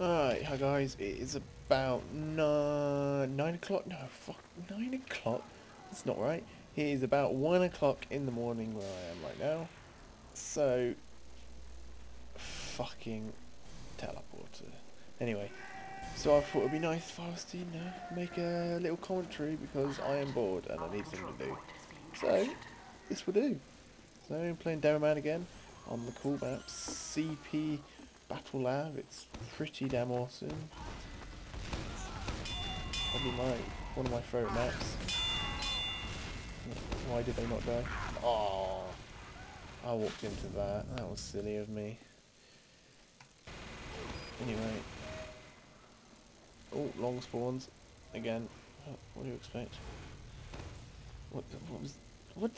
Alright, hi guys, it is about nine, nine o'clock, no, fuck, nine o'clock? That's not right. It is about one o'clock in the morning where I am right now. So, fucking teleporter. Anyway, so I thought it would be nice if I was to, you know, make a little commentary because I am bored and I need something to do. So, this will do. So, I'm playing Demo Man again on the cool map CP Battle Lab. It's pretty damn awesome. Probably my one of my favourite maps. Why did they not die? Oh, I walked into that. That was silly of me. Anyway. Oh, long spawns. Again. Oh, what do you expect? What, what was... What?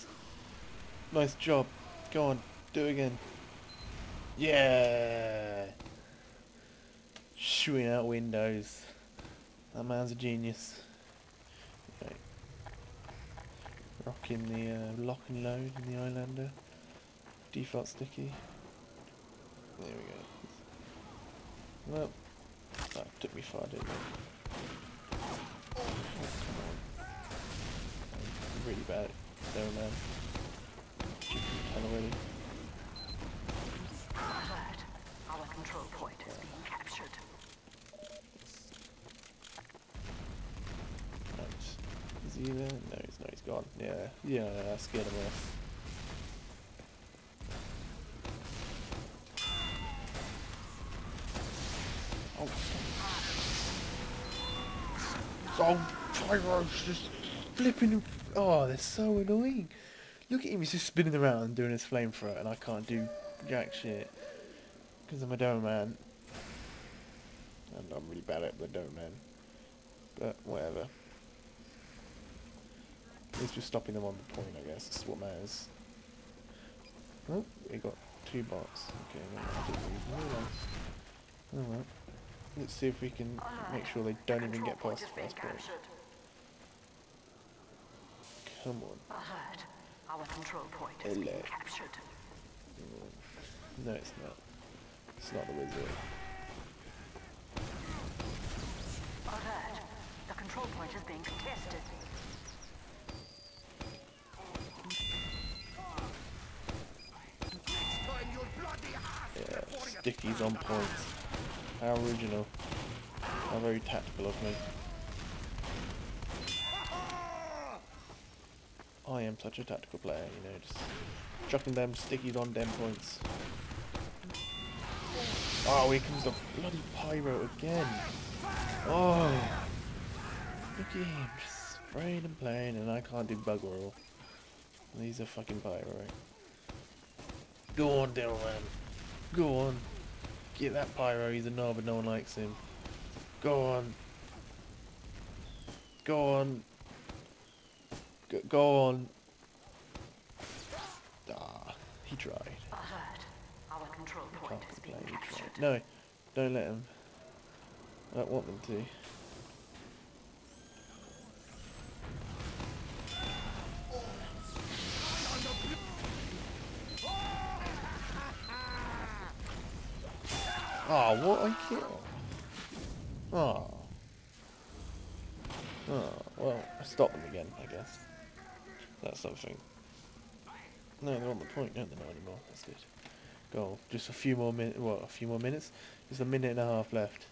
Nice job. Go on. Do it again. Yeah! Shooting out windows. That man's a genius. Rocking the uh, lock and load in the Eyelander. Default sticky. There we go. Well, that took me far, didn't it? Oh, really bad there, man. Chicken ton already. Alert. Our control point is being captured. Right. Is he there? No, he's not. He's gone. Yeah, yeah, I scared him off. Oh, oh, Pyro's just flipping. Oh, they're so annoying. Look at him, he's just spinning around and doing his flamethrower, and I can't do jack shit. Because I'm a dome man. And I'm really bad at the dome man. But whatever. At just stopping them on the point, I guess. That's what matters. Oh, we got two bots. Okay, well, I didn't even realise. Oh. Let's see if we can make sure they don't even get past the first point. Come on. Alert. Our control point is being captured. No, it's not. It's not the wizard. Alert. The control point is being contested. Stickies on point. How original. How very tactical of me. I am such a tactical player, you know, just chucking them stickies on them points. Ah, oh, here comes the bloody pyro again. Oh, look at him, just spraying and playing, and I can't do bug roll. These are fucking pyro. Go on, Dylan. Go on. Get that pyro, he's a knob and no one likes him. Go on. Go on. Go, go on. Ah, he tried. Our control point Can't is being captured. tried. No, don't let him. I don't want them to. Oh, what I kill? Oh. Oh, well, I stopped them again, I guess. That's something. No, they're on the point, don't they not anymore? That's good. Go on, just a few more minutes. What, a few more minutes? Just a minute and a half left.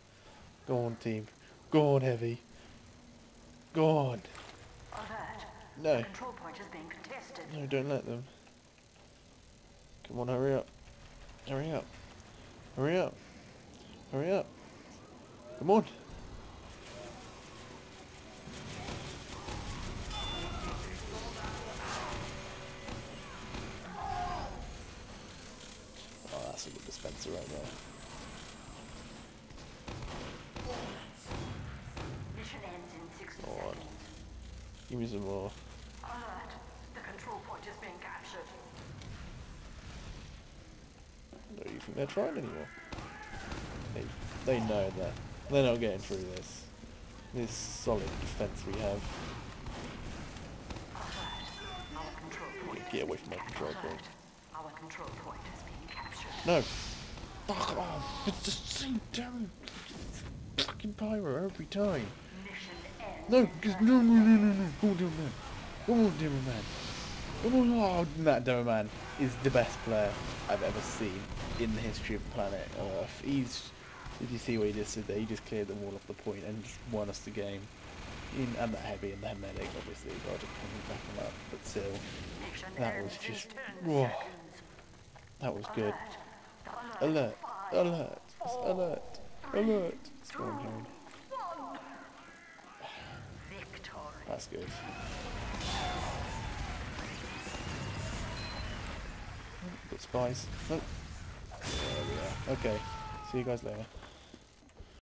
Go on, team. Go on, heavy. Go on. Alert. No, The control point is being contested. no, don't let them. Come on, hurry up. Hurry up. Hurry up. Hurry up. Come on. Oh, that's a good dispenser right there. Mission ends in 60 Go on. Give me some more. Alert. The control point is being captured. Do you think they're trying anymore? They, they know that. They're not getting through this. This solid defense we have. Get away from my control point. Our control point is being captured. No! Fuck off! It's the same damn fucking pyro every time. No, no, no, no, no, no. Come on, Demo Man. Come on, Demo Man. Come on, oh, that Demo Man is the best player I've ever seen in the history of planet Earth. He's, did you see what he just did there? He just cleared them all off the point and just won us the game. In, and that heavy and that medic, obviously, so I just back him up. But still, that was just, whoa, that was good. Alert. Alert, alert, alert. Spawn code. That's good. Got spies. Nope. There we are. Okay. See you guys later.